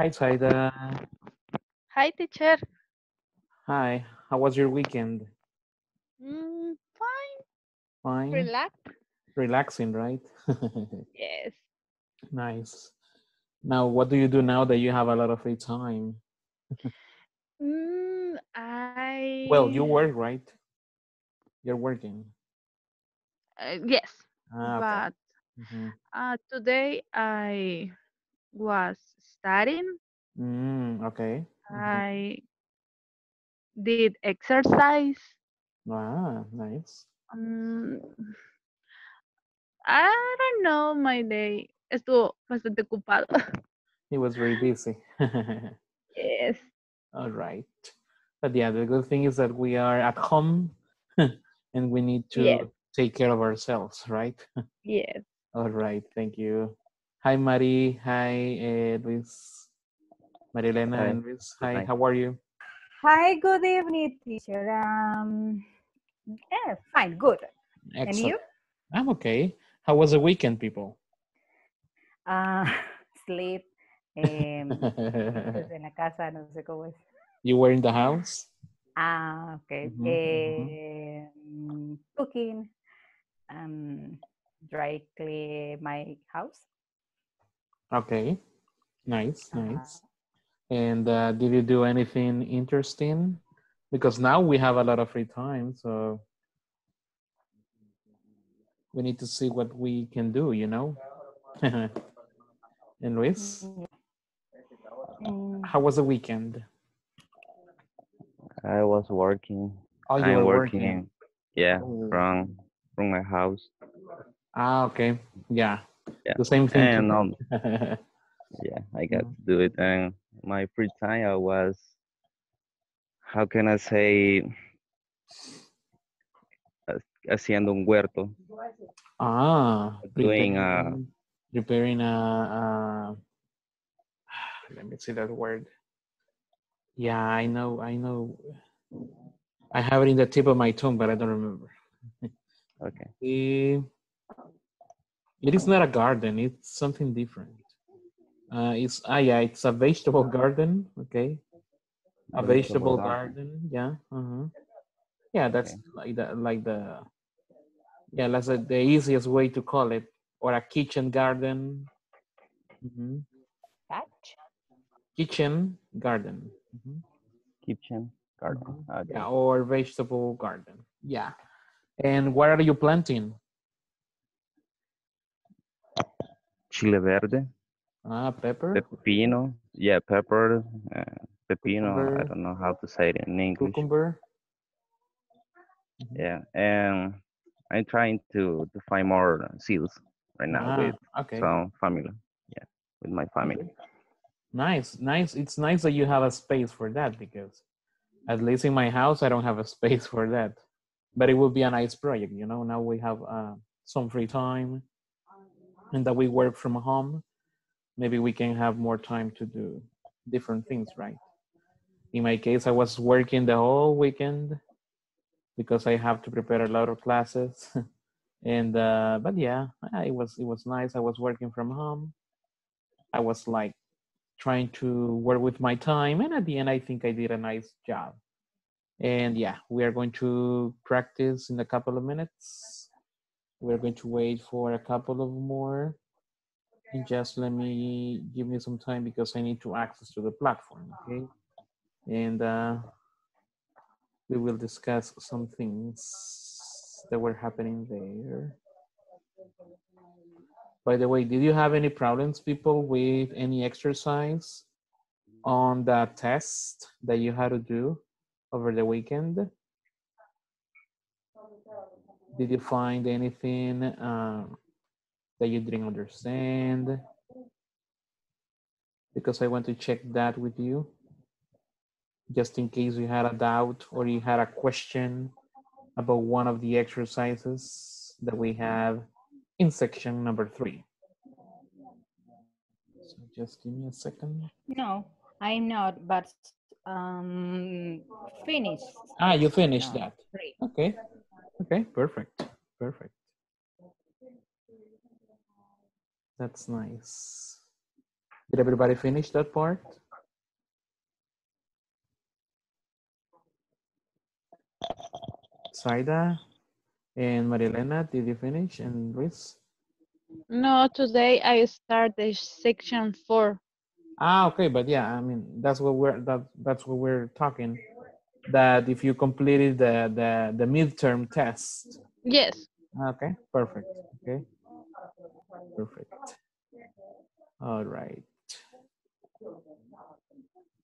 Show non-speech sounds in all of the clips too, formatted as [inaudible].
Hi, Saida. Hi, teacher. Hi. How was your weekend? Mm, fine. Fine. Relax. Relaxing, right? [laughs] Yes. nice. Now, what do you do now that you have a lot of free time? Mm, I. Well, you work, right? You're working. Uh, yes, Ah, okay. but Mhm. uh, today I was studying. Mm, okay. Mhm. I did exercise. Ah, nice. Mm, I don't know, my day estuvo bastante ocupado. [laughs] He was very busy. [laughs] yes. All right. But yeah, the good thing is that we are at home [laughs] and we need to take care of ourselves, right? Yes. All right, thank you. Hi, Marie. Hi, eh, Luis. Marilena Hi, and Luis. good Hi, how are you? Hi, good evening, teacher. Um, yeah, fine, good. And you? I'm okay. How was the weekend, people? Uh, [laughs] sleep. em, [laughs] desde la casa, no sé cómo es. you were in the house? Ah, okay. Mhm, Em, cooking. Um, dry clean my house. Okay. Nice, Uh-huh. nice. And uh, did you do anything interesting? Because now we have a lot of free time, so we need to see what we can do, you know? [laughs] and Luis, Mm, how was the weekend? I was working. Oh, you I'm were working. working. Yeah, Oh. from from my house. Ah, okay. Yeah. Yeah. The same thing. And um, [laughs] yeah, I got Mhm. to do it. And my free time, I was, how can I say, haciendo un huerto. ah, Doing, a preparing a, a, [sighs] let me see that word. Yeah, I know, I know. I have it in the tip of my tongue, but I don't remember. Okay. [laughs] Eh, it is not a garden, it's something different. Uh, it's, ah, yeah, it's a vegetable garden, okay? A vegetable Vegetable garden, yeah. Uh-huh. Yeah, that's Okay. like the, like the, yeah, that's the the easiest way to call it, or a kitchen garden. Mhm. catch? Kitchen garden. Mhm. Kitchen garden. Mhm. Okay. Yeah, or vegetable garden. Yeah. And what are you planting? Chile verde, Ah, pepper, pepino. Yeah, pepper, uh, pepino. I don't know how to say it in English. cucumber. Yeah, and I'm trying to to find more seeds right now Ah, with okay. some family. Yeah, with my family. Nice, nice. It's nice that you have a space for that because at least in my house, I don't have a [laughs] space for that. But it would be a nice project, you know. Now we have uh, some free time and that we work from home. Maybe we can have more time to do different things, right? In my case, I was working the whole weekend because I have to prepare a lot of classes. [laughs] and uh, but yeah, it was it was nice. I was working from home. I was like trying to work with my time, and at the end, I think I did a nice job. And yeah, we are going to practice in a couple of minutes. We're going to wait for a couple of more. And just let me give me some time because I need to access to the platform, okay? And uh, we will discuss some things that were happening there. By the way, did you have any problems, people, with any exercise on the test that you had to do over the weekend? Did you find anything um, that you didn't understand? Because I want to check that with you, just in case you had a doubt or you had a question about one of the exercises that we have in section number three. So just give me a second. No, I'm not, but um, finished. Ah, you finished No, that. three. Okay. Okay, perfect. Perfect. That's nice. Did everybody finish that part? Saida and Marilena, did you finish? And Luis? No, today I started section four. Ah, okay, but yeah, I mean that's what we're that that's what we're talking. That if you completed the the the midterm test. Yes. Okay, perfect. Okay, perfect. All right.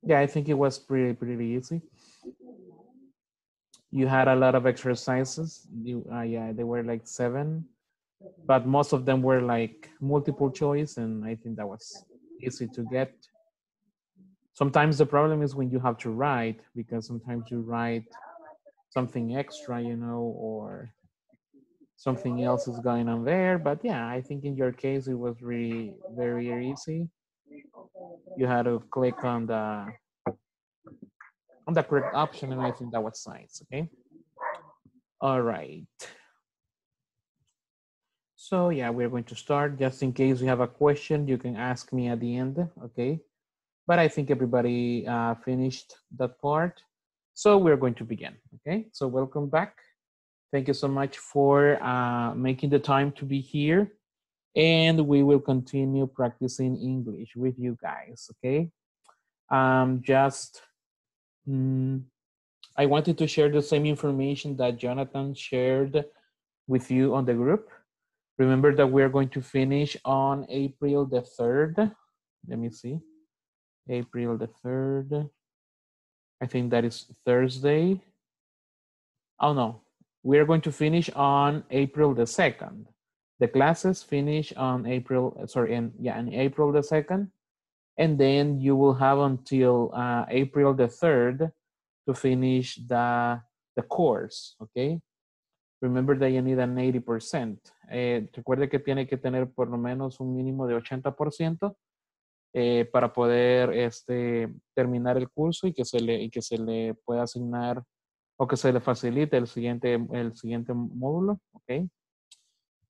Yeah, I think it was pretty pretty easy. You had a lot of exercises. You uh, yeah, they were like seven, but most of them were like multiple choice, and I think that was easy to get. Sometimes the problem is when you have to write because sometimes you write something extra, you know, or something else is going on there. But yeah, I think in your case it was really very easy. You had to click on the on the correct option, and I think that was science, Okay. All right. So yeah, we're going to start. Just in case you have a question, you can ask me at the end, okay? But I think everybody uh, finished that part. So we're going to begin, okay? So welcome back. Thank you so much for uh, making the time to be here. And we will continue practicing English with you guys, okay? Um, just, mm, I wanted to share the same information that Jonathan shared with you on the group. Remember that we're going to finish on April the 3rd. Let me see. April the 3rd. I think that is Thursday. Oh no, we're going to finish on April the 2nd. The classes finish on April, sorry, in, yeah, in April the 2nd. And then you will have until uh, April the 3rd to finish the, the course, okay? Remember that you need an 80%. Eh, recuerde que tiene que tener por lo menos un mínimo de 80% eh, para poder este, terminar el curso y que, se le, que se le pueda asignar o que se le facilite el siguiente, el siguiente módulo. ¿ok?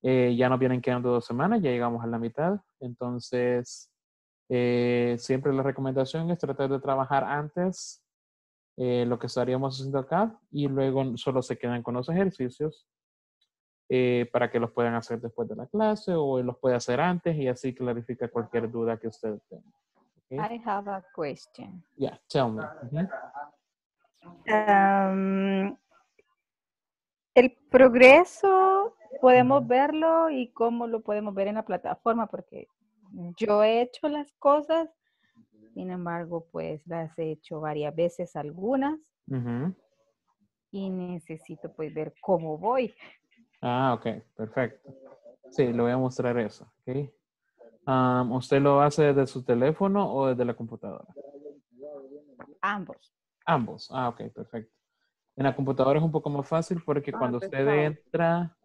Eh, ya nos vienen quedando dos semanas, ya llegamos a la mitad. Entonces, eh, siempre la recomendación es tratar de trabajar antes lo que estaríamos haciendo acá y luego solo se quedan con los ejercicios eh, para que los puedan hacer después de la clase o los puede hacer antes y así clarifica cualquier duda que usted tenga. Okay? I have a question. Yeah, tell me. Mhm. Um, el progreso, podemos verlo y cómo lo podemos ver en la plataforma, porque yo he hecho las cosas, sin embargo, pues las he hecho varias veces algunas Ujú. y necesito pues ver cómo voy. Ah, ok, perfecto. Sí, le voy a mostrar eso. ok. Um, ¿Usted lo hace desde su teléfono o desde la computadora? Ambos. Ambos. Ah, ok, perfecto. En la computadora es un poco más fácil porque Ah, cuando usted entra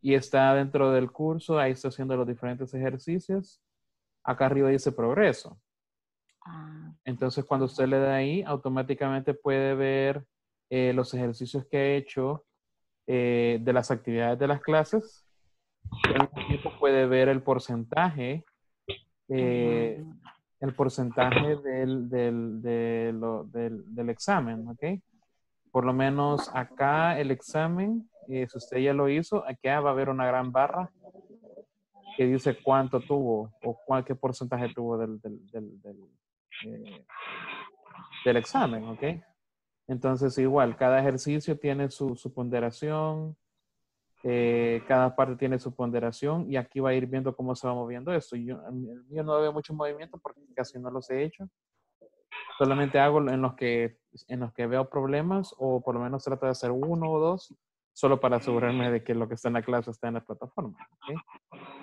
y está dentro del curso, ahí está haciendo los diferentes ejercicios. Acá arriba dice progreso. Ah, Entonces, cuando usted le da ahí, automáticamente puede ver eh, los ejercicios que ha hecho eh, de las actividades de las clases. Y al mismo tiempo puede ver el porcentaje, eh, el porcentaje del, del, de lo- del, del examen, ¿ok? Por lo menos acá el examen, eh, si usted ya lo hizo, acá va a haber una gran barra que dice cuánto tuvo o cuál qué porcentaje tuvo del, del, eh, del examen, ¿ok? Entonces igual, cada ejercicio tiene su, su ponderación, eh, cada parte tiene su ponderación y aquí va a ir viendo cómo se va moviendo esto. Yo, el mío no veo mucho movimiento porque casi no los he hecho. Solamente hago en los que, en los que veo problemas o por lo menos trato de hacer uno o dos solo para asegurarme de que lo que está en la clase está en la plataforma. ¿ok?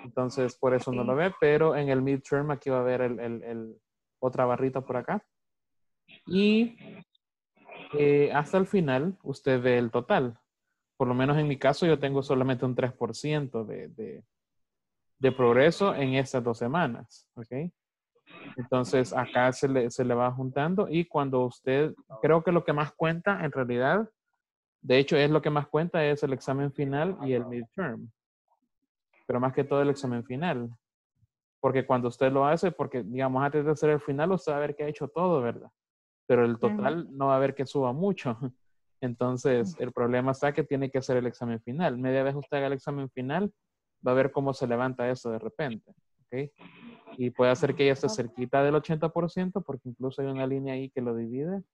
Entonces, por eso no lo ve, pero en el midterm aquí va a haber el, el- el- otra barrita por acá. Y eh, hasta el final usted ve el total. Por lo menos en mi caso yo tengo solamente un 3% de, de, de progreso en estas dos semanas. ¿ok? Entonces acá se le, se le va juntando y cuando usted, creo que lo que más cuenta en realidad, de hecho es lo que más cuenta es el examen final y el midterm. Pero más que todo el examen final. Porque cuando usted lo hace, porque digamos antes de hacer el final, usted va a ver que ha hecho todo, ¿verdad? Pero el total no va a ver que suba mucho. [laughs] Entonces, el problema está que tiene que hacer el examen final. Media vez usted haga el examen final, va a ver cómo se levanta eso de repente. ¿ok? Y puede hacer que ella esté cerquita del 80%, porque incluso hay una línea ahí que lo divide,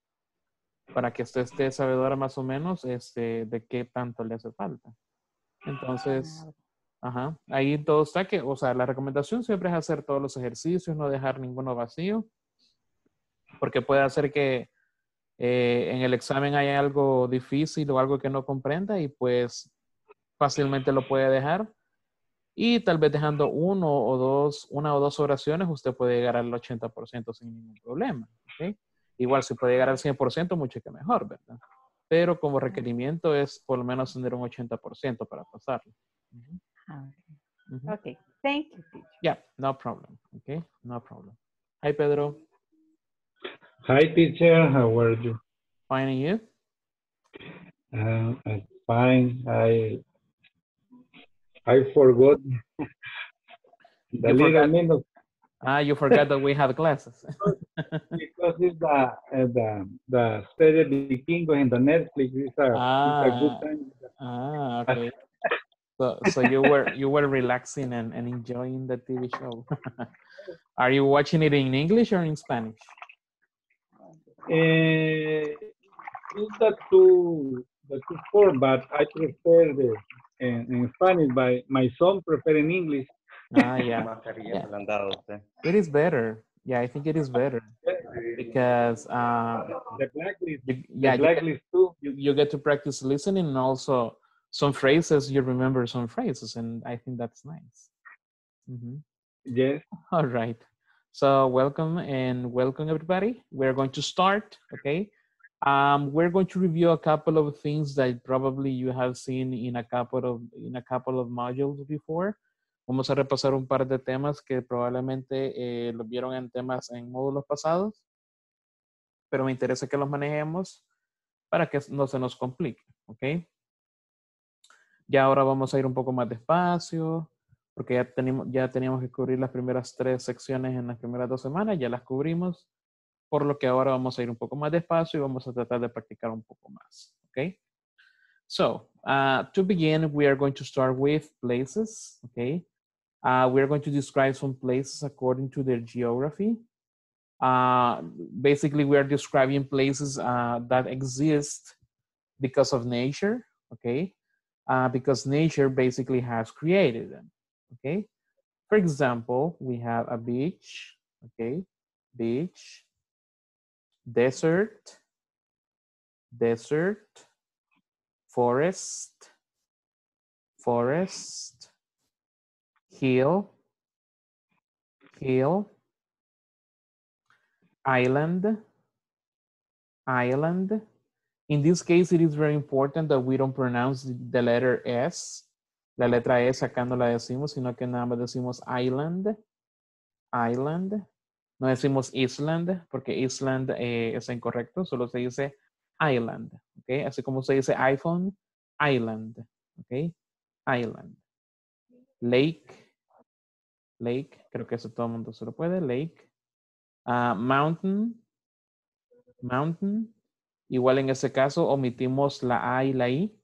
para que usted esté sabedora más o menos este, de qué tanto le hace falta. Entonces, ajá, ahí todo está que, o sea, la recomendación siempre es hacer todos los ejercicios, no dejar ninguno vacío, porque puede hacer que eh, en el examen haya algo difícil o algo que no comprenda y pues fácilmente lo puede dejar. Y tal vez dejando uno o dos, una o dos oraciones, usted puede llegar al 80% sin ningún problema. ¿ok? Igual si puede llegar al 100%, mucho que mejor, ¿verdad? Pero como requerimiento es por lo menos tener un 80% para pasarlo. Ujú, Ah, ujú. Okay, thank you. teacher. Yeah, no problem. Okay, no problem. Hi, Pedro. Hi, teacher. How are you? Fine, and you? Uh, I'm fine. I I forgot [laughs] the You little minute Ah, you forgot that we have classes. [laughs] because it's the uh, the the serie Vikingos in the Netflix. It's a, it's a Ah. good time. ah, [laughs] okay. So, so you were you were relaxing and, and enjoying the TV show. Are you watching it in English or in Spanish? Uh, it's the two the two form, but I prefer the in, in Spanish. But my son prefer in English. Ah, yeah. [laughs] Yeah. se le han dado a usted. It is better. Yeah, I think it is better because uh, The blacklist, you, the yeah, you get, too. you, you get to practice listening and also some phrases you remember some phrases, and I think that's nice. Mm -hmm. Yes. [laughs] All right. So welcome and welcome everybody. We're going to start, okay? Um, we're going to review a couple of things that probably you have seen in a couple of in a couple of modules before. Vamos a repasar un par de temas que probablemente eh, los vieron en temas en módulos pasados, pero me interesa que los manejemos para que no se nos complique, ¿ok? Ya ahora vamos a ir un poco más despacio, porque ya, tenemos, ya teníamos que cubrir las primeras tres secciones en las primeras dos semanas, ya las cubrimos, por lo que ahora vamos a ir un poco más despacio y vamos a tratar de practicar un poco más, ¿ok? So, uh, to begin, we are going to start with places, okay? Uh, we are going to describe some places according to their geography. Uh, basically, we are describing places uh, that exist because of nature, okay? Uh, because nature basically has created them, okay? For example, we have a beach, okay? Beach, desert, desert, forest, forest, hill, hill, island, island. In this case, it is very important that we don't pronounce the- letter S. La letra S acá no la decimos, sino que nada más decimos island, island. No decimos island, porque island eh, es incorrecto, solo se dice island, ¿ok? Así como se dice iPhone, island, ¿ok? Island. Lake, lake, creo que eso todo el mundo se lo puede, lake. Ah, mountain, mountain. Igual en ese caso omitimos la A y la I.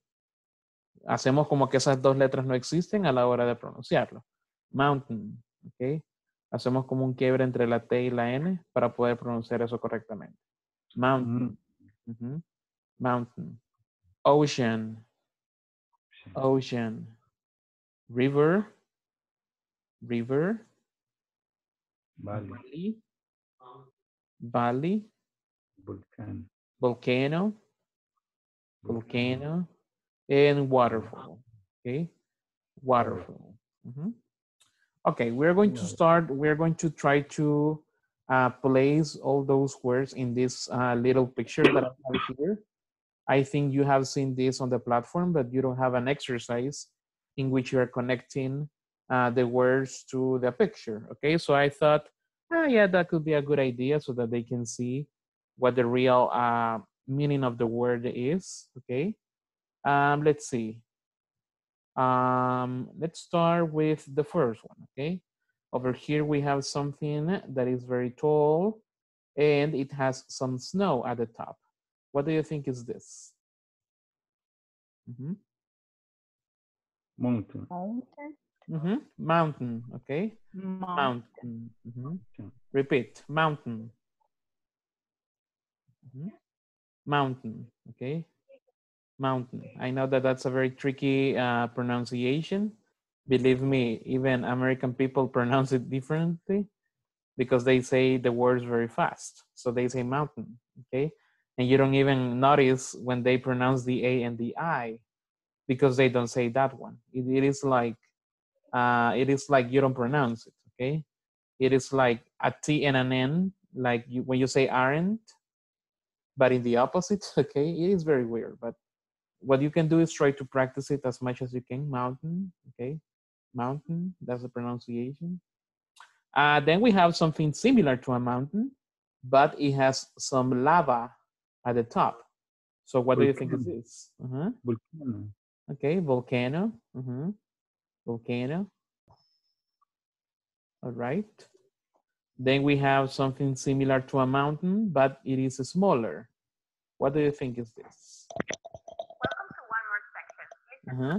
Hacemos como que esas dos letras no existen a la hora de pronunciarlo. Mountain, ¿ok? Hacemos como un quiebre entre la T y la N para poder pronunciar eso correctamente. Mountain. ujú, Mountain. Ocean. Ocean. River. River. Valley. Valley. Volcán. Volcano. Volcano. And waterfall. Okay. Waterfall. Mhm. Okay, we're going to start. We're going to try to uh, place all those words in this uh, little picture that I have here. I think you have seen this on the platform, but you don't have an exercise in which you are connecting uh, the words to the picture. Okay, so I thought, ah, yeah, that could be a good idea so that they can see what the real uh, meaning of the word is. Okay, um, let's see. Um, let's start with the first one. Okay, Over here we have something that is very tall and it has some snow at the top. What do you think is this? Mm -hmm. Mountain. Mountain. Mm -hmm. Mountain, okay? Mountain. Mountain. mhm. Mountain. Repeat, mountain. Mhm. Mountain, okay? Mountain. I know that that's a very tricky uh, pronunciation. Believe me, even American people [laughs] pronounce it differently because they say the words very fast. So they say mountain, okay? And you don't even notice when they pronounce the A and the I because they don't say that one. It, it is like, uh, it is like you don't pronounce it, okay? It is like a T and an N, like you, when you say aren't, but in the opposite, [laughs] okay? It is very weird, but what you can do is try to practice it as much as you can. Mountain, okay? Mountain, that's the pronunciation. Uh, then we have something similar to a mountain, but it has some lava at the top. So what do you think is this? Uh-huh. Volcano. Okay, volcano. mhm, Volcano. All right. Then we have something similar to a mountain, but it is smaller. What do you think is this? Uh-huh.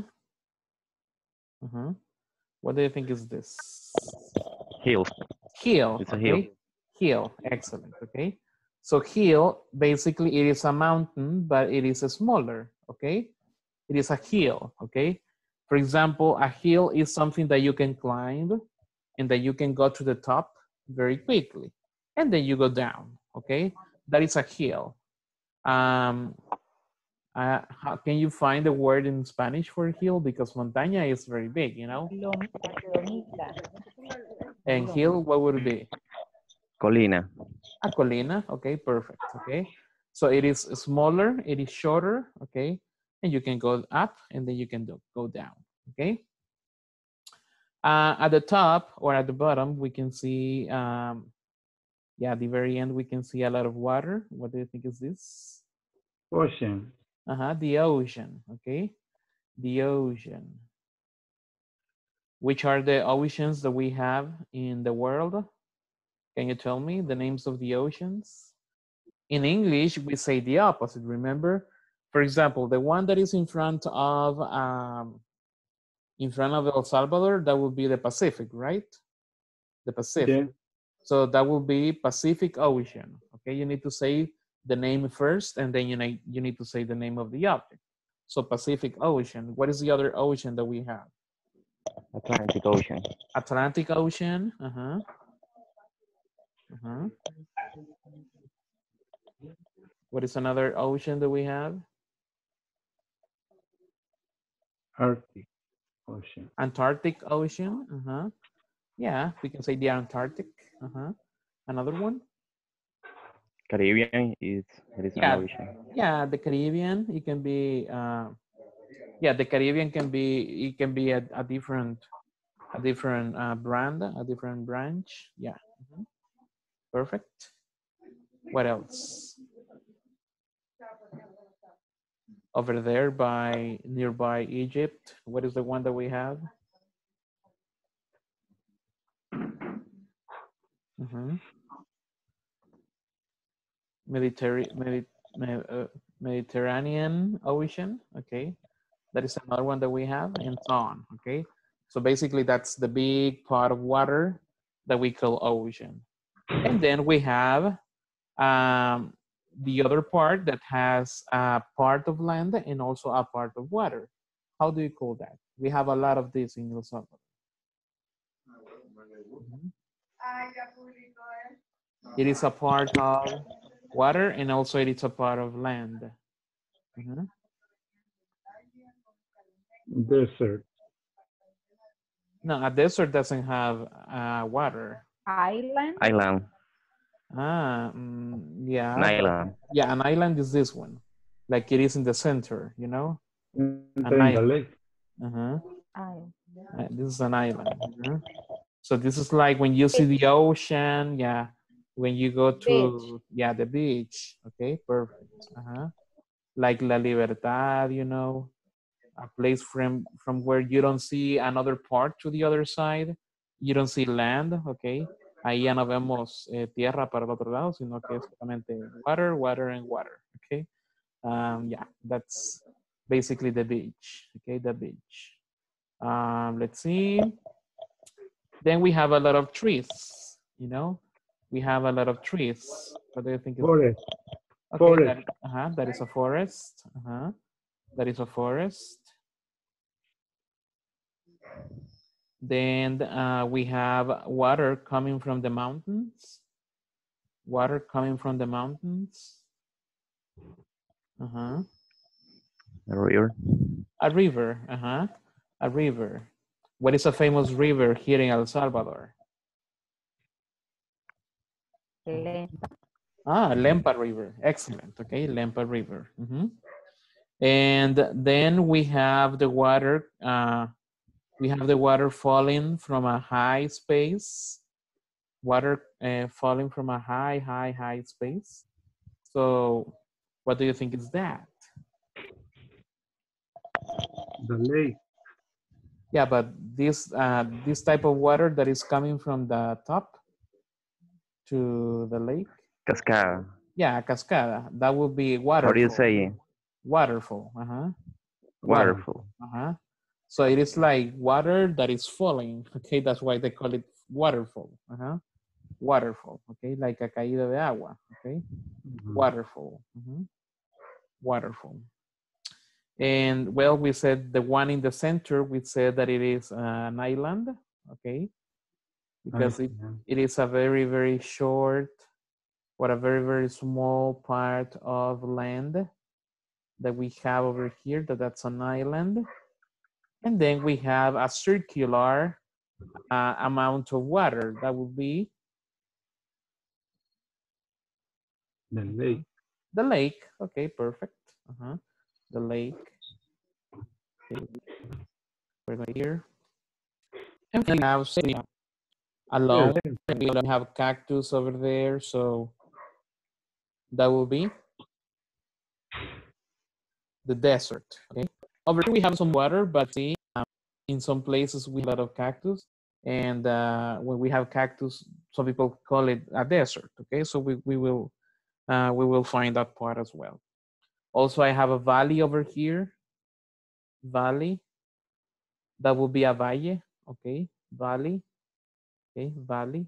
Uh-huh. What do you think is this? Hill. Hill. It's a hill. okay? Hill. Excellent. Okay. So hill, basically it is a mountain, but it is smaller. Okay. It is a hill. Okay. For example, a hill is something that you can climb and that you can go to the top very quickly. And then you go down. Okay. That is a hill. Um, uh, how can you find the word in Spanish for hill? Because montaña is very big, you know? And hill, what would it be? Colina. A colina, okay, perfect, okay. So it is smaller, it is shorter, okay, and you can go up and then you can do, go down, okay. Uh, at the top or at the bottom, we can see, um, yeah, at the very end, we can see a lot of water. What do you think is this? Ocean. Uh-huh, the ocean, okay? The ocean. Which are the oceans that we have in the world? Can you tell me the names of the oceans? In English, we say the opposite, remember? For example, the one that is in front of um, in front of El Salvador, that would be the Pacific, right? The Pacific. Yeah. So that will be Pacific Ocean. Okay, you need to say the name first, and then you need you need to say the name of the object. So Pacific Ocean. What is the other ocean that we have? Atlantic Ocean. Atlantic Ocean. Uh huh. Uh huh. What is another ocean that we have? Arctic Ocean. Antarctic Ocean. Uh huh. Yeah, we can say the Antarctic. Uh huh. Another one. Caribbean is it is Yeah. Yeah, the Caribbean. It can be. Uh, yeah, the Caribbean can be. It can be a, a different, a different uh, brand, a different branch. Yeah. mhm. Perfect. What else? Over there by nearby Egypt. What is the one that we have? [clears throat] Mhm. Mediterranean, Medi- Me- uh, Mediterranean Ocean. Okay, that is another one that we have, and so on. Okay, so basically that's the big pot of water that we call ocean, and then we have um, the other part that has a part of land and also a part of water. How do you call that? We have a lot of this in El Salvador. Mhm. It is a part of water and also it is a part of land. Mhm. Desert. No, a desert doesn't have uh, water. Island. Island. Ah, mm, yeah. An island. Yeah, an island is this one. Like it is in the center, you know? In An the island. lake. Uh-huh. Island. Uh, This is an island. mhm. So this is like when you see the ocean, yeah. When you go to, yeah, the beach. Okay, perfect. Uh-huh. Like La Libertad, you know, a place from from where you don't see another part to the other side. you don't see land, okay. Ahí ya no vemos eh, tierra para el otro lado, sino que es solamente water, water, and water, okay. Um, yeah, that's basically the beach, okay, the beach. Um, let's see. Then we have a lot of trees, you know. We have a lot of trees. What do you think? Forest. Okay, Forest. That, uh-huh, that is a forest. Uh-huh. That is a forest. Then uh, we have water coming from the mountains. Water coming from the mountains. Uh-huh. A river. A river. Uh-huh. A river. What is a famous river here in El Salvador? Lempa. Ah, Lempa River. Excellent. Okay, Lempa River. Mhm. And then we have the water. Uh, we have the water falling from a high space. Water uh, falling from a high, high, high space. So, what do you think is that? The lake. Yeah, but this uh, this type of water that is coming from the top to the lake. Cascada. Yeah, cascada. That would be waterfall. What do you say it? Waterfall. Uh-huh. Waterfall. Uh-huh. So it is like water that is falling. Okay, that's why they call it waterfall. Uh-huh. Waterfall. Okay, like a caída de agua. Okay, Mhm. waterfall. Mhm. Waterfall. And well, we said the one in the center, we said that it is an island. Okay, because it, it is a very, very short or a very, very small part of land that we have over here, that that's an island. And then we have a circular uh, amount of water. That would be The lake. the lake. Okay, perfect. Uh-huh. The lake. Okay. We're right here. And we have along Yes. we don't have cactus over there, so that will be the desert. Okay. Over here we have some water, but see, um, in some places we have a lot of cactus, and uh, when we have cactus, some people call it a desert. Okay, so we we will uh, we will find that part as well. Also, I have a valley over here. Valley. That will be a valle. Okay, valley. Okay, valley.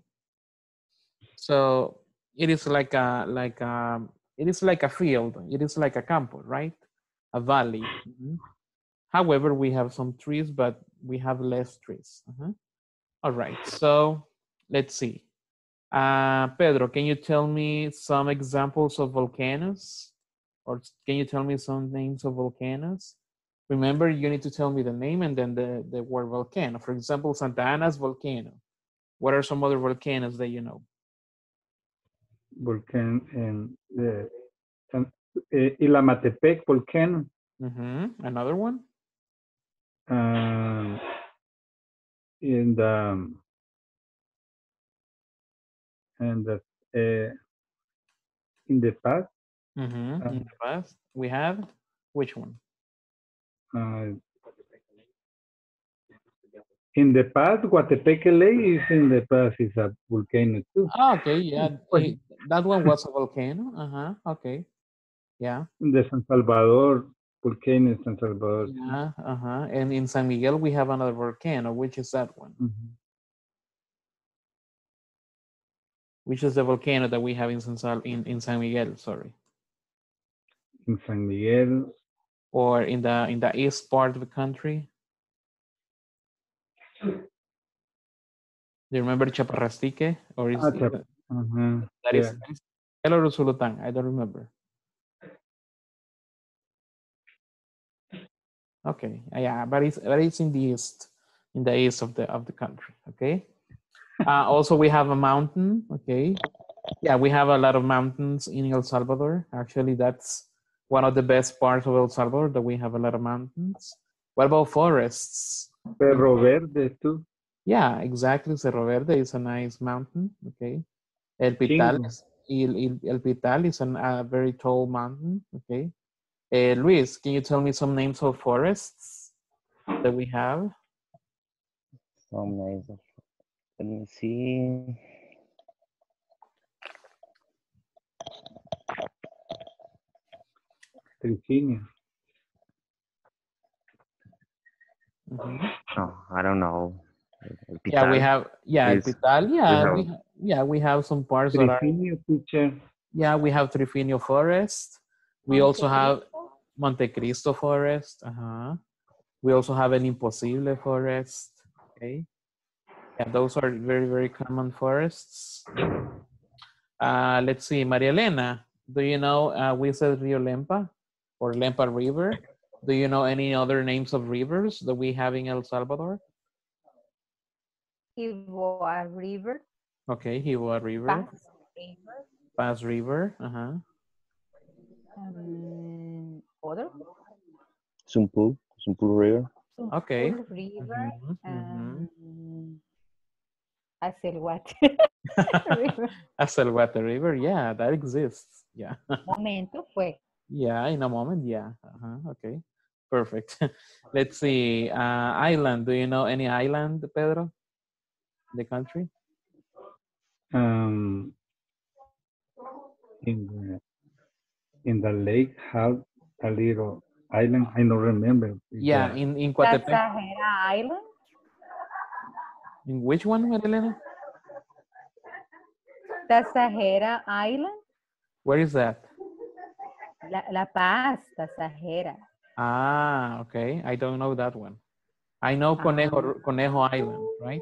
So it is like a like a it is like a field. It is like a campo, right? A valley. Mhm. However, we have some trees, but we have less trees. Uh-huh. All right. So let's see. Uh, Pedro, can you tell me some examples of volcanoes? Or can you tell me some names of volcanoes? Remember, you need to tell me the name and then the, the word volcano. For example, Santa Ana's volcano. What are some other volcanoes that you know? Volcano and the San- eh, Ilamatepec volcano. hmm Another one? Um, in the and the uh, in the past hmm Um, In the past, we have which one? uh, in the past Coatepeque Lake is in the past is a volcano too. Ah, okay, yeah. That one was a volcano. Uh-huh. Okay. Yeah. The San Salvador volcano in San Salvador. Yeah. Uh-huh. And in San Miguel we have another volcano. Which is that one? Mhm. Which is the volcano that we have in San Sal in, in San Miguel, sorry. In San Miguel, Or in the in the east part of the country. You remember Chaparrastique? Or is Ah, it- uh-huh, that is yeah. is Sultan? I don't remember. Okay, yeah, but it's but it's in the east, in the east of the of the country. Okay. [laughs] Uh, also, we have a mountain. Okay. Yeah, we have a lot of mountains in El Salvador. Actually, that's one of the best parts of El Salvador that we have a lot of mountains. What about forests? Cerro Verde too. Yeah, exactly. Cerro Verde is a nice mountain. Okay. El Pital, Chingo. is, El, El, El Pital is an, a very tall mountain. Okay. Uh, Luis, can you tell me some names of forests that we have? Some names of Let me see. Tricinia. Mhm. No, I don't know. El Yeah, we have, yeah, El is- Pital, yeah, have- we, ha- yeah, we have some parts that are, Tricinia, teacher. yeah, we have Trifinio Forest. We also have Monte Cristo Forest. Uh-huh. We also have an Imposible Forest. Okay. Yeah, those are very, very common forests. Uh, let's see, Maria Elena, do you know, uh, we said Rio Lempa or Lempa River? Do you know any other names of rivers that we have in El Salvador? Ivoa River, Okay, Jiboa River, Paz River, Paz River, uh-huh. um, other. Sumpul, Sumpul River. Okay. Sumpul River, Mhm, mhm. um, Acelhuate [laughs] River. Acelhuate River, yeah, that exists. Yeah. Momento fue. Yeah, in a moment, yeah. Uh-huh. Okay, perfect. [laughs] Let's see. Uh, island. Do you know any island, Pedro? The country? Um, in the in the lake have a little island. I don't remember. Yeah, The- in in Coatepeque. Tasajera Island, In which one, Marilena? Tasajera Island, Where is that? La, La Paz, Tasajera. Ah, okay. I don't know that one. I know Conejo Conejo Island, right?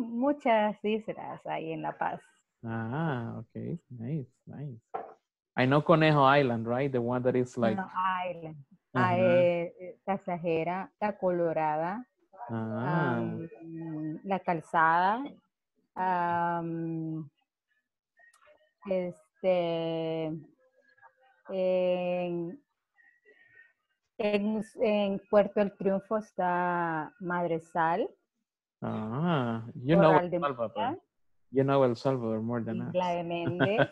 Uh, Muchas islas hay en La Paz. Ah, okay. Nice, nice. I know Conejo Island, right? The one that is like. No, island. Ajá. eh, eh, Tasajera, La Colorada, Ah, La Calzada, am, este, en, en, en Puerto El Triunfo está Madresal, ah, you know El Salvador. Mora, You know El Salvador more than us. Isla de Méndez.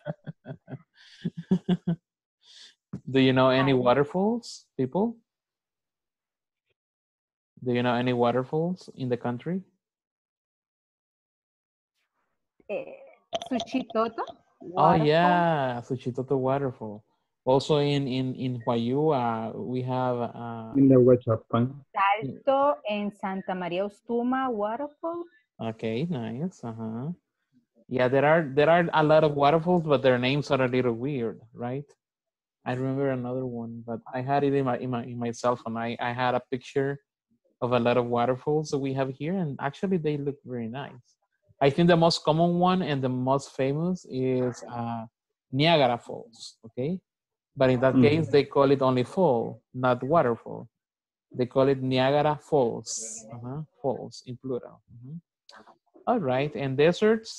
Do you know any waterfalls, people? Do you know any waterfalls in the country? eh, Suchitoto. Oh yeah, Suchitoto waterfall. Also in in in Huayú, uh, we have uh, in the Huachapan. Salto en Santa María Ostuma Waterfall. okay, nice. Uh-huh. Yeah, there are there are a lot of waterfalls, but their names are a little weird, right? I remember another one, but I had it in my in my in my cell phone. I I had a picture of a lot of waterfalls that we have here, and actually they look very nice. I think the most common one and the most famous is uh, Niagara Falls. Okay, but in that Mhm. case they call it only fall, not waterfall. They call it Niagara Falls. Uh-huh. Falls in plural. Mhm. All right, and deserts.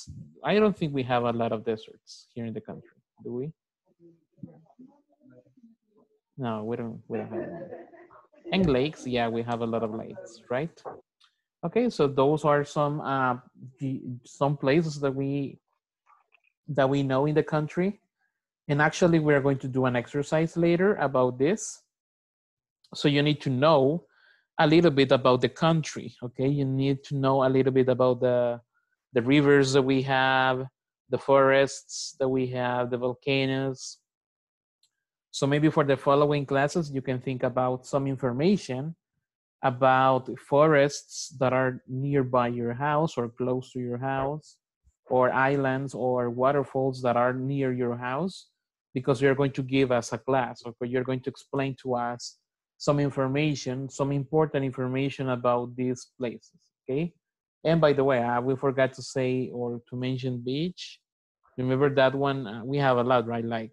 I don't think we have a lot of deserts here in the country, do we? No, we don't. We don't have. Any. And lakes, yeah, we have a lot of lakes, right? Okay, so those are some uh, some places that we that we know in the country, and actually we are going to do an exercise later about this. So you need to know a little bit about the country. Okay, you need to know a little bit about the the rivers that we have, the forests that we have, the volcanoes. So maybe for the following classes, you can think about some information about forests that are nearby your house or close to your house, or islands or waterfalls that are near your house, because you're going to give us a class, or you're going to explain to us some information, some important information about these places, okay? And by the way, uh, we forgot to say or to mention beach. Remember that one? Uh, we have a lot, right? Like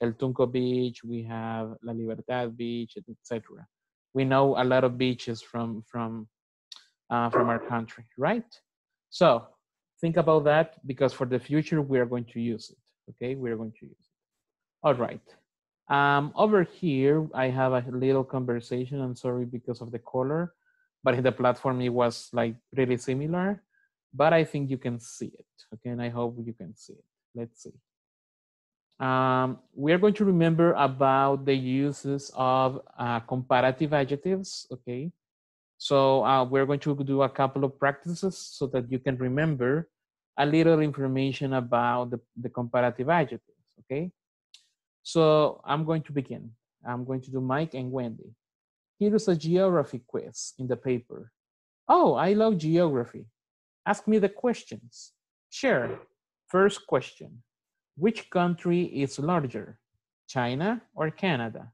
El Tunco Beach, we have La Libertad Beach, etc. We know a lot of beaches from from uh, from our country, right? So think about that because for the future we are going to use it. Okay, we are going to use it. All right. Um, over here, I have a little conversation. I'm sorry because of the color, but in the platform it was like really similar. But I think you can see it. Okay, and I hope you can see it. Let's see. Um, we are going to remember about the uses of uh, comparative adjectives, okay? So uh, we're going to do a couple of practices so that you can remember a little information about the, the comparative adjectives, okay? So I'm going to begin. I'm going to do Mike and Wendy. Here is a geography quiz in the paper. Oh, I love geography. Ask me the questions. Sure. First question. Which country is larger, China or Canada?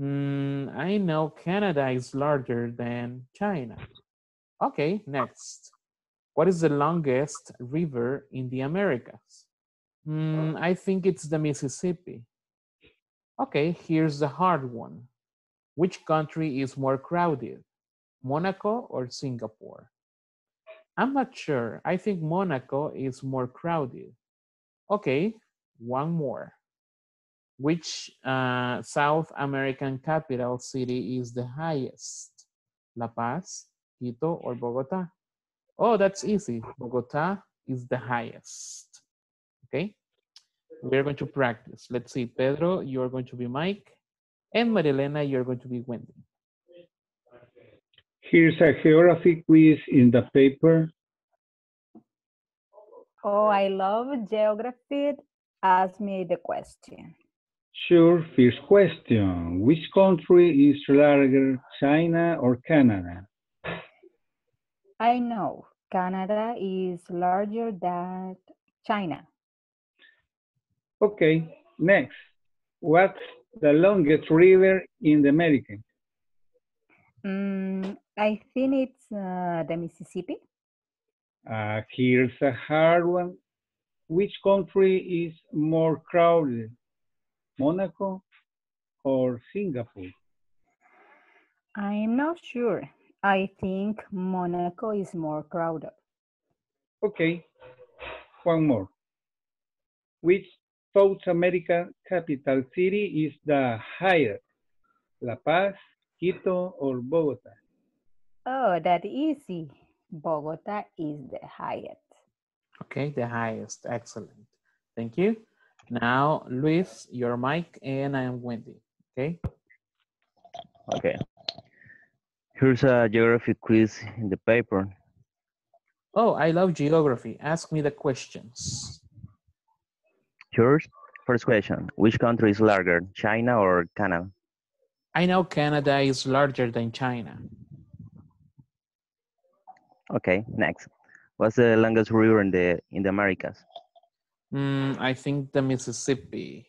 Mm, I know Canada is larger than China. Okay, next. What is the longest river in the Americas? Mm, I think it's the Mississippi. Okay, here's the hard one. Which country is more crowded, Monaco or Singapore? I'm not sure. I think Monaco is more crowded. Okay, one more. Which uh, South American capital city is the highest? La Paz, Quito, or Bogota? Oh, that's easy. Bogota is the highest. Okay, we're going to practice. Let's see, Pedro, you're going to be Mike, and Maria Elena, you're going to be Wendy. Here's a geography quiz in the paper. Oh, I love geography. Ask me the question. Sure, first question. Which country is larger, China or Canada? I know Canada is larger than China. Okay, next. What's the longest river in the Americas? Mm, I think it's uh, the Mississippi. Uh, here's a hard one. Which country is more crowded, Monaco or Singapore? I'm not sure. I think Monaco is more crowded. Okay, one more. Which South American capital city is the highest, La Paz, Quito, or Bogota? Oh, that easy. Bogota is the highest. Okay, the highest. Excellent. Thank you. Now, Luis, you're Mike, and I am Wendy. Okay. Okay. Here's a geography quiz in the paper. Oh, I love geography. Ask me the questions. Yours, first question. Which country is larger, China or Canada? I know Canada is larger than China. Okay, next. What's the longest river in the in the Americas? Mm, I think the Mississippi.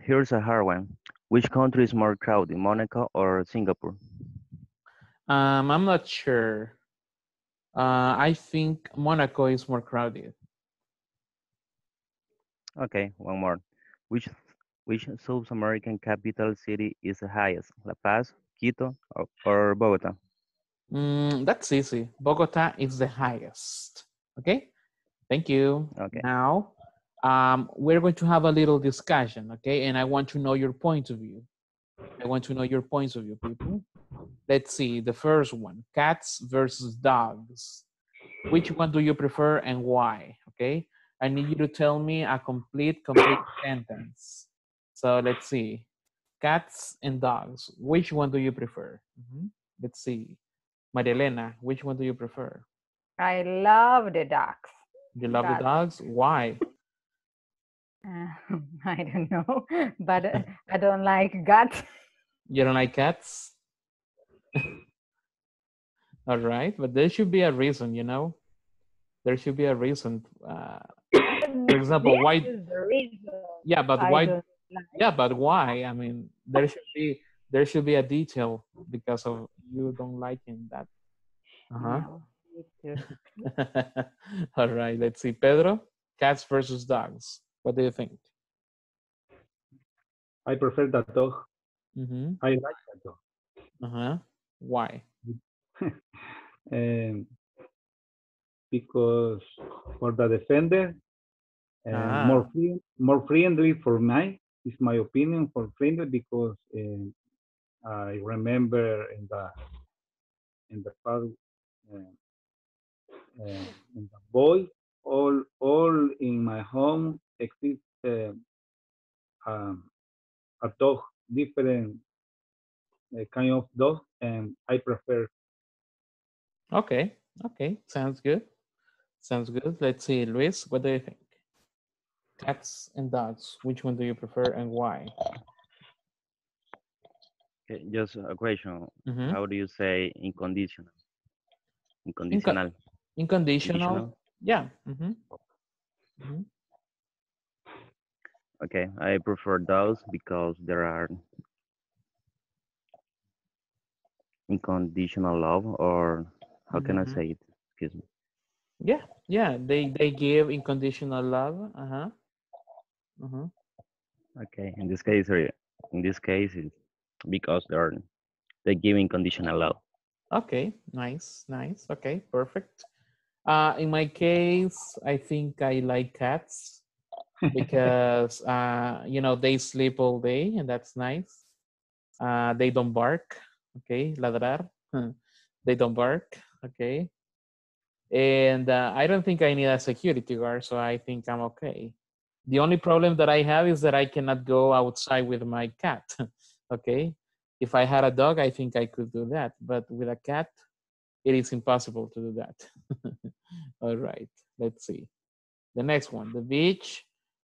Here's a hard one. Which country is more crowded, Monaco or Singapore? Um, I'm not sure. Uh, I think Monaco is more crowded. Okay, one more. Which which South American capital city is the highest? La Paz, Quito, or, or Bogota? Mm, that's easy. Bogota is the highest. Okay. Thank you. Okay. Now, um, we're going to have a little discussion. Okay, and I want to know your point of view. I want to know your points of view, people. Let's see. The first one: cats versus dogs. Which one do you prefer and why? Okay. I need you to tell me a complete, complete [coughs] sentence. So let's see. Cats and dogs. Which one do you prefer? Mhm. Let's see. Maria Elena, which one do you prefer? I love the dogs. You love the Dogs. dogs? Why? Uh, [laughs] I don't know, [laughs] but uh, I don't like cats. [laughs] You don't like cats? All right, but there should be a reason, you know? There should be a reason. Uh, for example, why? is the reason Yeah, but I why? like Yeah, but why? I mean, there should be there should be a detail because of you don't liking that. Uh-huh. no. All right, let's see. Pedro, cats versus dogs. What do you think? I prefer that dog. Mm-hmm. I like that dog. Uh-huh. Why? [laughs] Um, because for the defender, uh, Ah. more free, more friendly for me is my opinion for friendly because um, I remember in the in the past uh, uh, in the boy all all in my home exist uh, um, a dog different uh, kind of dog, and I prefer Okay, okay, sounds good. Sounds good. Let's see, Luis, what do you think? Cats and dogs, which one do you prefer and why? Okay, just a question. Mhm. How do you say inconditional? Inconditional. Inconditional, Conditional? yeah. mhm. Mhm. Okay, I prefer those because there are unconditional love, or how can I Mhm. say it? Excuse me. Yeah, yeah, they they give unconditional love. Uh-huh. Uh-huh. Okay, in this case, in this case, it's because they're they give unconditional love. Okay, nice, nice. Okay, perfect. Uh, in my case, I think I like cats because uh, you know they sleep all day and that's nice. Uh, they don't bark. Okay, ladrar. they don't bark. Okay, and uh, I don't think I need a security guard, so I think I'm okay. The only problem that I have is that I cannot go outside with my cat. [laughs] okay, if I had a dog, I think I could do that, but with a cat, it is impossible to do that. [laughs] All right, let's see. The next one, the beach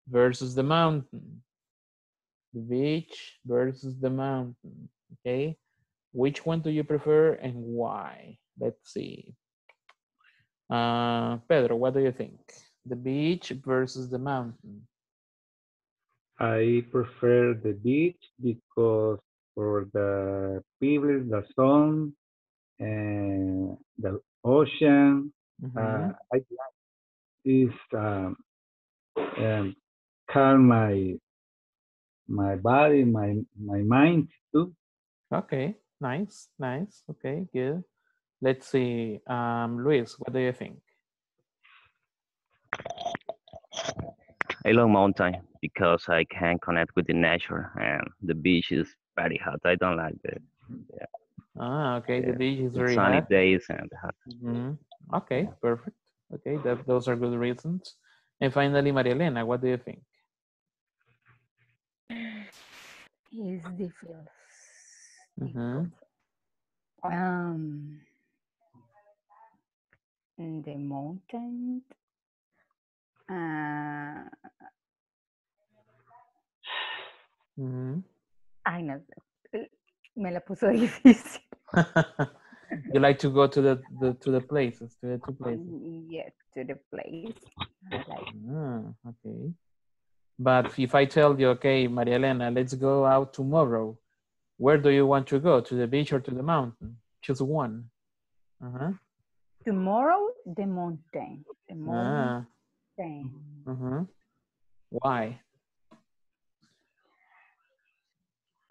versus the mountain. The beach versus the mountain. Okay, which one do you prefer and why? Let's see. Uh, Pedro, what do you think? The beach versus the mountain. I prefer the beach because for the people, the sun, and the ocean, Mhm. uh, I like is um, um, calm my my body, my my mind too. Okay, nice, nice. Okay, good. Let's see. Um, Luis, what do you think? I love mountain because I can connect with the nature, and the beach is very hot. I don't like the, Ah, okay, the Yeah, beach is the very sunny hot. days and hot. Mhm. Okay, perfect. Okay, that, those are good reasons. And finally, Maria Elena, what do you think? It's difficult. Mhm. Um, in the mountain. Uh, Mhm. ay, no sé. Me la puso [laughs] difícil. you like to go to the, the to the places, to the two places. Yes, to the place. Like Ah, okay. But if I tell you, okay, Maria Elena, let's go out tomorrow, where do you want to go? To the beach or to the mountain? Choose one. Uh-huh. tomorrow, the mountain. The Ah, mountain. uh-huh. Why?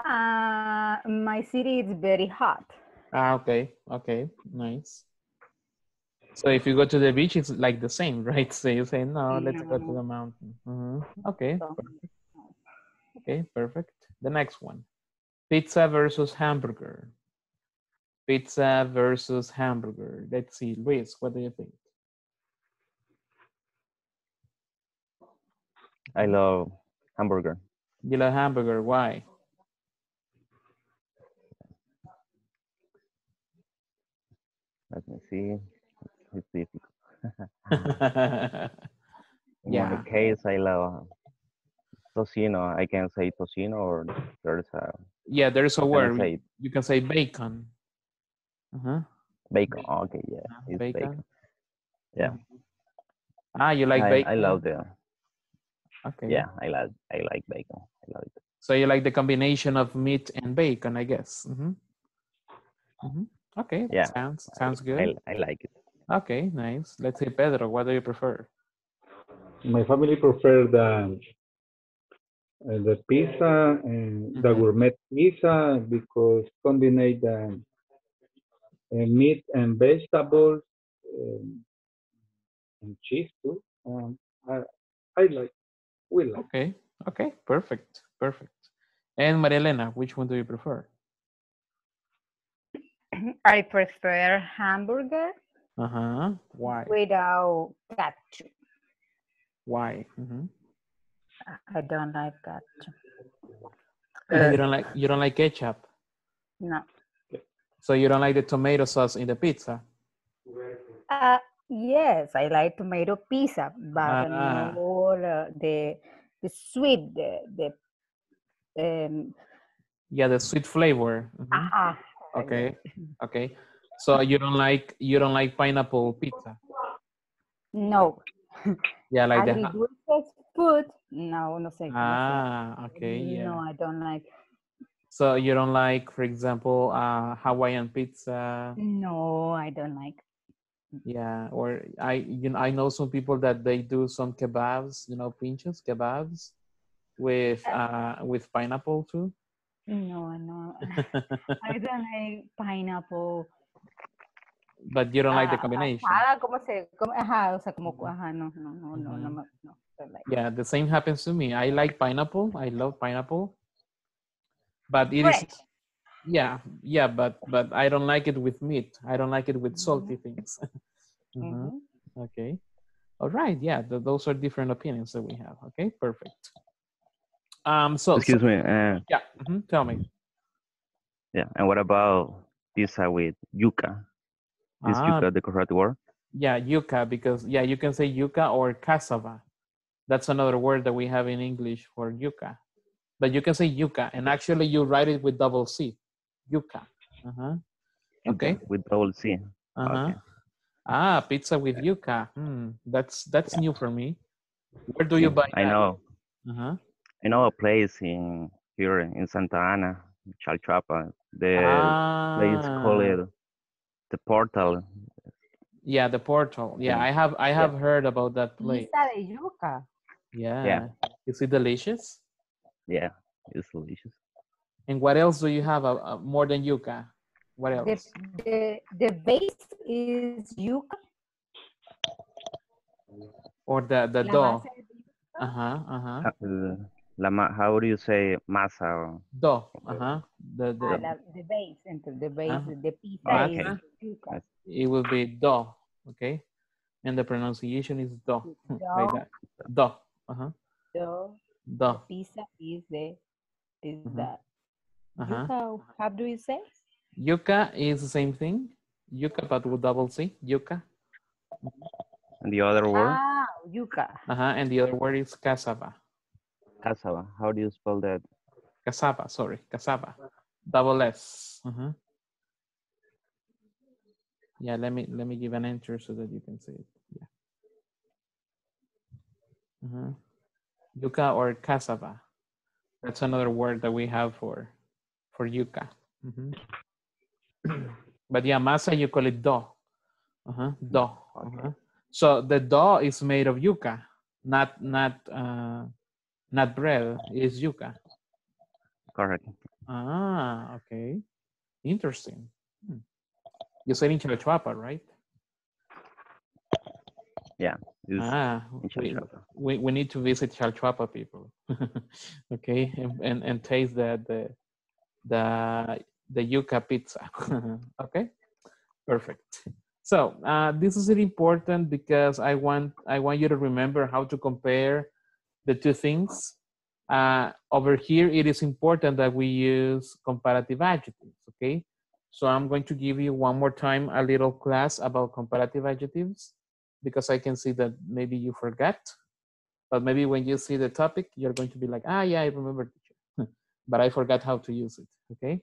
Uh, my city is very hot. Ah, okay, okay, nice. So if you go to the beach, it's like the same, [laughs] right? So you say, no, let's go to the mountain. Mhm. Okay, So, okay, perfect. The next one, pizza versus hamburger. Pizza versus hamburger. Let's see, Luis, what do you think? I love hamburger. You love hamburger, why? Let me see. It's difficult. In Yeah. my case, I love tocino. I can say tocino, or there's a yeah, there's a how can I word. say? You can say bacon. Uh-huh. bacon. Okay, yeah, it's Bacon. bacon. Yeah, Ah, you like I, bacon? I love the. Okay. Yeah, I like I like bacon. I love it. So you like the combination of meat and bacon, I guess. hmm hmm Okay. Yeah, Sounds I- sounds good. I, I like it. Okay, nice. Let's say Pedro, what do you prefer? My family prefer the uh, the pizza and the Mhm. gourmet pizza because combine the uh, meat and vegetables um, and cheese too. Um, I, I like, we like. Okay. Okay. Perfect. Perfect. And Maria Elena, which one do you prefer? [clears throat] I prefer hamburger Uh huh. Why? without ketchup. Why? hmm I- I don't like ketchup. you don't like you don't like ketchup. No. So you don't like the tomato sauce in the pizza? Uh, yes, I like tomato pizza, but Ah. no the, the the sweet, the the um, Yeah, the sweet flavor. Mhm. ah, Okay, [laughs] okay. So you don't like you don't like pineapple pizza? no. [laughs] Yeah, like that. food, no, no sé. ah, okay, No, yeah. I don't like. So you don't like, for example, uh, Hawaiian pizza? No, I don't like. Yeah, or I you know I know some people that they do some kebabs, you know, pinchos kebabs with uh with pineapple too. No, no. [laughs] I don't like pineapple. But you don't like the ah, combination. Ajá, ¿cómo se? Cómo, ajá, o sea, como, ajá, no, no, no, no, no, Mhm. me- no, don't like. Yeah, the same happens to me. I like pineapple. I love pineapple. But it is Fresh. yeah, yeah, but but I don't like it with meat. I don't like it with salty Mhm. things. [laughs] Mhm. Mhm. Okay. All right. Yeah, th- those are different opinions that we have. Okay, perfect. Um. So, so- Excuse me. Uh, yeah. mhm, Tell me. yeah. And what about pizza with yuca? Is Ah, yuca the correct word? Yeah, yuca, because yeah, you can say yuca or cassava. That's another word that we have in English for yuca. But you can say yuca, and actually you write it with double C, yuca. Uh-huh. Okay. With double C. Uh-huh. Okay. Ah, pizza with yuca. Hmm, that's that's new for me. Where do you buy I that? know. Uh-huh. I know a place in here in Santa Ana, Chalchuapa. The place called Ah, it the Portal. yeah, the portal. Yeah, Yeah. I have I have heard about that place. Pizza de yuca. Yeah. Is it delicious? Yeah, it's delicious. And what else do you have uh, uh, more than yuca? What else? the, the base is yuca. Or the the la dough? base es. Uh-huh, uh-huh. Uh, la ma- how do you say masa? or- Dough, uh-huh. The, Ah, the, la, the base, entre the base, Ah, the pizza okay. is it will be dough, okay? And the pronunciation is dough, [laughs] like Dough. that. Dough, uh-huh. So Dough, pizza is the is Mhm. the uh-huh. yuca. How do you say? Yuca is the same thing. Yuca, but with double C, yuca. And the other word, Ah, yuca. Uh-huh. And the other word is cassava. Cassava. How do you spell that? Cassava, sorry, cassava. Double S. Uh-huh. Yeah, let me let me give an enter so that you can see it. Yeah. Yuca or cassava. That's another word that we have for for yuca. Mhm. [clears throat] but yeah, masa you call it dough. Uh-huh. Dough. Okay. Uh-huh. So the dough is made of yuca, not not uh, not bread. It's yuca. Correct. Ah, okay. Interesting. Hmm. You said in Chalchuapa, right? Yeah. Ah, we, we, we need to visit Chalchuapa, people. [laughs] okay, and, and, and taste the the the the yuca pizza. [laughs] okay, perfect. So uh, this is really important because I want I want you to remember how to compare the two things. Uh, over here, it is important that we use comparative adjectives. Okay, so I'm going to give you one more time a little class about comparative adjectives because I can see that maybe you forgot, but maybe when you see the topic, you're going to be like, ah, yeah, I remember, [laughs] but I forgot how to use it. Okay.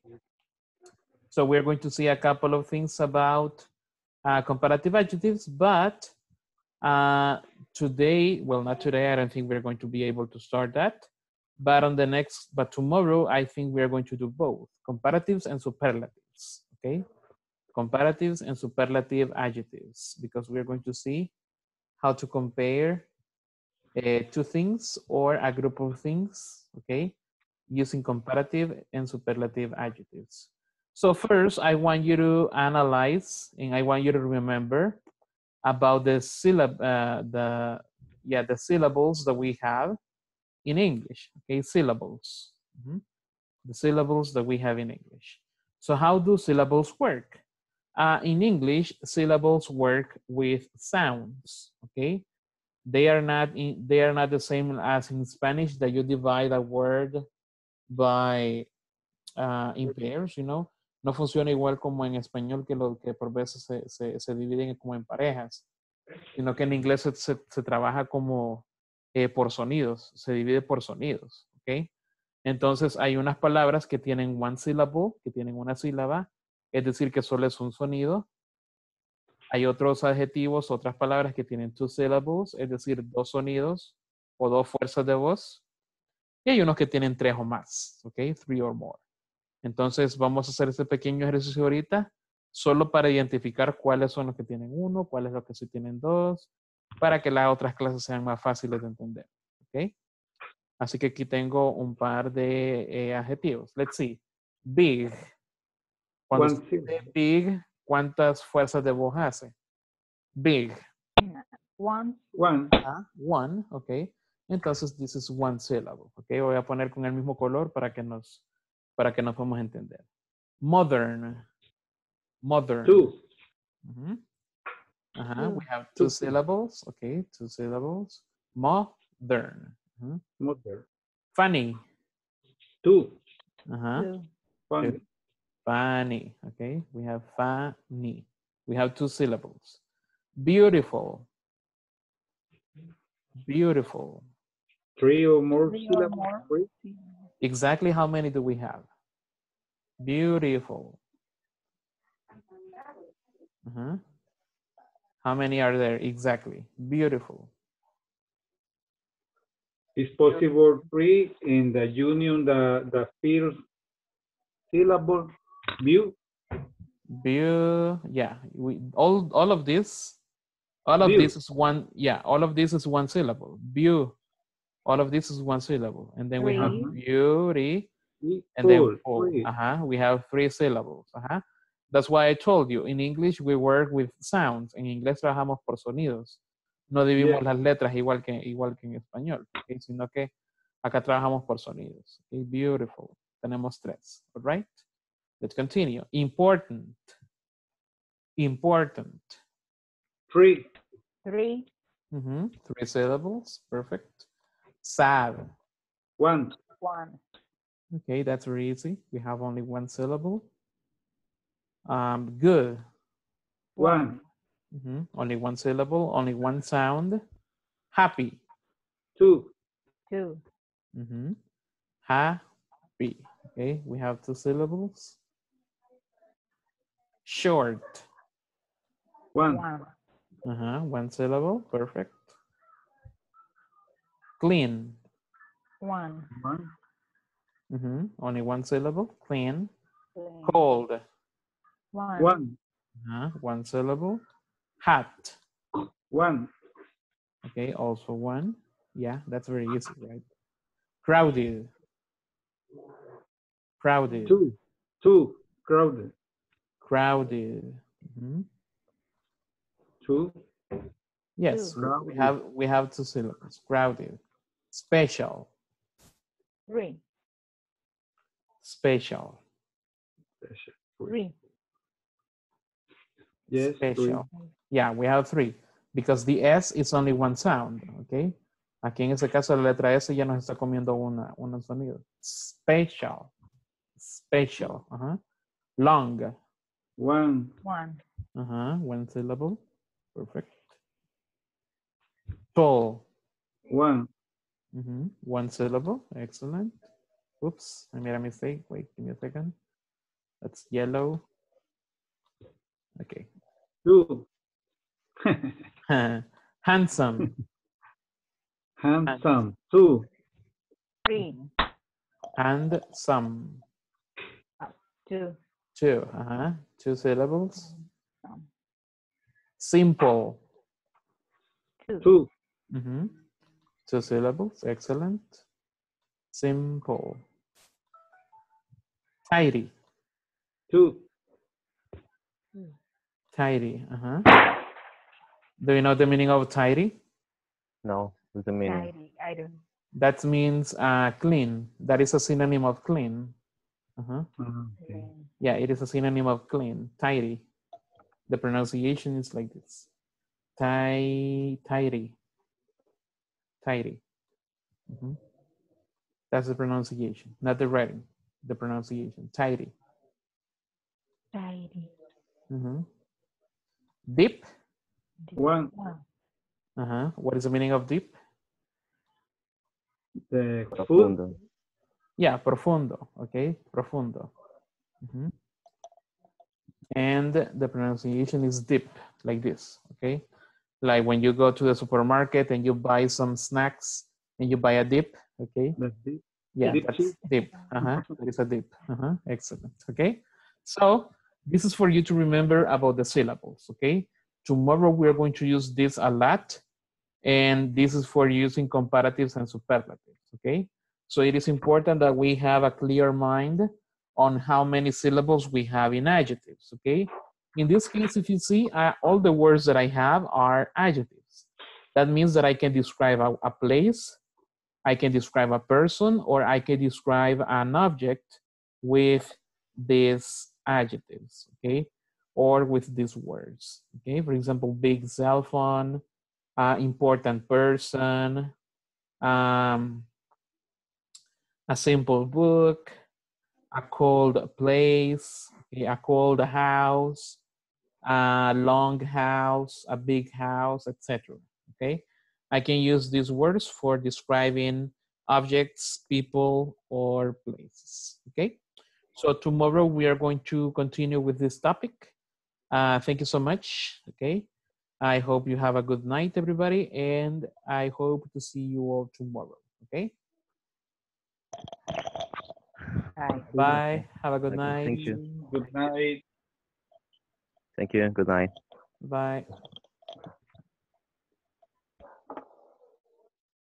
So we're going to see a couple of things about uh, comparative adjectives, but uh, today, well, not today, I don't think we're going to be able to start that. But on the next, but tomorrow, I think we're going to do both comparatives and superlatives. Okay comparatives and superlative adjectives because we're going to see how to compare uh, two things or a group of things, okay, using comparative and superlative adjectives. So first, I want you to analyze and I want you to remember about the syllab, uh, the yeah, the syllables that we have in English. Okay, syllables. Mhm. The syllables that we have in English. So how do syllables work? Uh, in English, syllables work with sounds. Okay, they are not in, they are not the same as in Spanish that you divide a word by uh, in pairs. You know, no funciona igual como en español, que lo que por veces se, se, se dividen como en parejas, sino que en inglés se, se- trabaja como eh, por sonidos, se divide por sonidos. Entonces hay unas palabras que tienen one syllable, que tienen una sílaba, es decir, que solo es un sonido. Hay otros adjetivos, otras palabras que tienen two syllables, es decir, dos sonidos o dos fuerzas de voz. Y hay unos que tienen tres o más, ¿ok? Three or more. Entonces vamos a hacer este pequeño ejercicio ahorita, solo para identificar cuáles son los que tienen uno, cuáles los que sí tienen dos, para que las otras clases sean más fáciles de entender, ¿ok? Así que aquí tengo un par de eh, adjetivos. Let's see. Big. Cuando dice big, ¿cuántas fuerzas de voz hace? Big. One. One. Ah, one, ok. Entonces, this is one syllable, ok. Voy a poner con el mismo color para que nos, para que nos podamos entender. Modern. Modern. Two. Ujú. Ajá, we have two Two. syllables, okay, two syllables. Modern. Mother. Funny. Two. Ajá. Two. Funny. Funny. Okay, we have funny. We have two syllables. Beautiful. Beautiful. Three or more Three or syllables. more. Exactly how many do we have? Beautiful. Uh-huh. How many are there exactly? Beautiful. It's possible three in the union the the first syllable. View. View, yeah, we all all of this, all of View. this is one, yeah, all of this is one syllable. View, all of this is one syllable, and then we have Three. beauty, and then Full. full. Three. Uh-huh. We have three syllables. Uh-huh. That's why I told you in English we work with sounds. En inglés trabajamos por sonidos. No dividimos Yeah. las letras igual que igual que en español, ¿ok? sino que acá trabajamos por sonidos. ¿ok? Beautiful. Tenemos tres. All right. Let's continue. Important. Important. Three. Three. Mhm. Three syllables. Perfect. Sad. One. One. Okay, that's very easy. We have only one syllable. Um, good. One. Mhm, Only one syllable, only one sound. Happy. Two. Two. Mm -hmm. Happy. Okay, we have two syllables. Short. One. One. Uh-huh, one syllable. Perfect. Clean. One. One. Mhm, Only one syllable. Clean. Clean. Cold. One. One. Uh-huh, One syllable. Hat. One. Okay, also one. Yeah, that's very easy, right? Crowded. Crowded. Two. Two. Crowded. Crowded. Mhm. Two. Yes, Two. we- we have we have two syllables. Crowded. Special. Three. Special. Special. Three. Yes. Three. Special. Yeah, we have three because the S is only one sound, okay? Aquí en ese caso la letra S ya nos está comiendo una, un sonido. Special. Special. Ajá. Long. One. One. Uh-huh. One syllable. Perfect. Tall. One. Mhm. One syllable. Excellent. Oops, I made a mistake. Wait, give me a second. That's yellow. Okay. Two. [laughs] Handsome. Handsome. Two. Three. And some. Two. Two. Uh-huh. Two syllables. Some. Simple. Two. Two. Mhm. Two syllables. Excellent. Simple. Tidy. Two. Tidy. Uh-huh. Do you know the meaning of tidy? No, what's the meaning? Tidy. I don't. That means uh, clean. That is a synonym of clean. Uh-huh. Okay. Yeah, it is a synonym of clean, tidy. The pronunciation is like this. Ti- tidy. Tidy. Mhm. That's the pronunciation, not the writing. The pronunciation, tidy. Tidy. Mhm. Deep. One, Uh-huh. What is the meaning of deep? the Profundo. Yeah, profundo. Okay, profundo. Mhm. And the pronunciation is deep, like this. Okay, like when you go to the supermarket and you buy some snacks and you buy a dip. Okay, that's it. yeah, Dip that's dip. Uh-huh. [laughs] Is a dip. Uh-huh. Excellent. Okay. So this is for you to remember about the syllables. Okay. Tomorrow we are going to use this a lot. And this is for using comparatives and superlatives. Okay. So it is important that we have a clear mind on how many syllables we have in adjectives. Okay. In this case, if you see, all the words that I have are adjectives. That means that I can describe a, a place, I can describe a person or I can describe an object with these adjectives, okay? Or with these words, okay? For example, big cell phone, uh, important person, um, a simple book, a cold place, okay? a cold house, a long house, a big house, etc. Okay? I can use these words for describing objects, people, or places. Okay? So tomorrow we are going to continue with this topic. Uh, thank you so much. Okay? I hope you have a good night, everybody, and I hope to see you all tomorrow. Okay? Bye. Bye. Have a good Okay, night. thank you. Good night. Thank you. Good night. Bye.